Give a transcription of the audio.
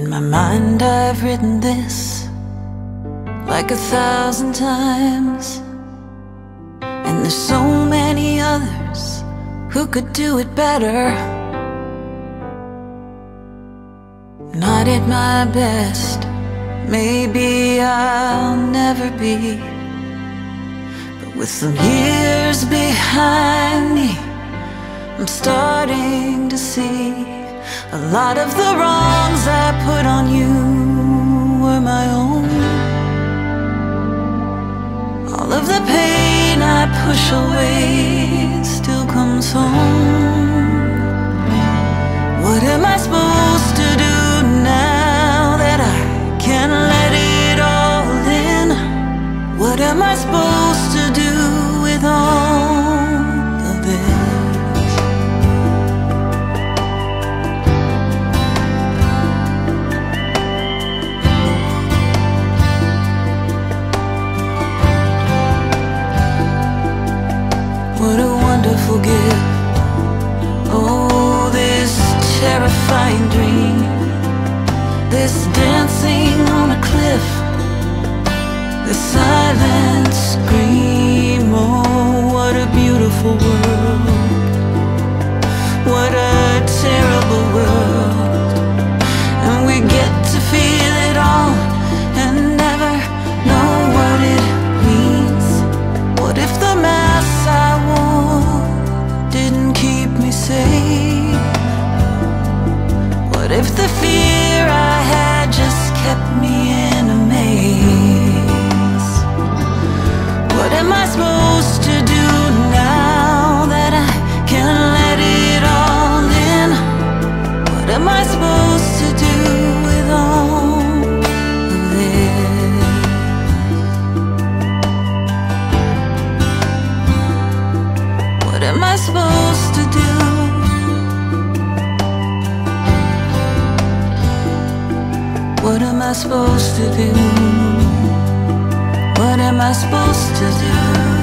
In my mind, I've written this like a thousand times. And there's so many others who could do it better. Not at my best, maybe I'll never be. But with some years behind me, I'm starting to see a lot of the wrongs I put on you were my own. All of the pain I push away still comes home. What am I supposed to do now that I can't let it all in? What am I supposed to do with all terrifying dream. This dancing What if the fear I had just kept me in What am I supposed to do? What am I supposed to do?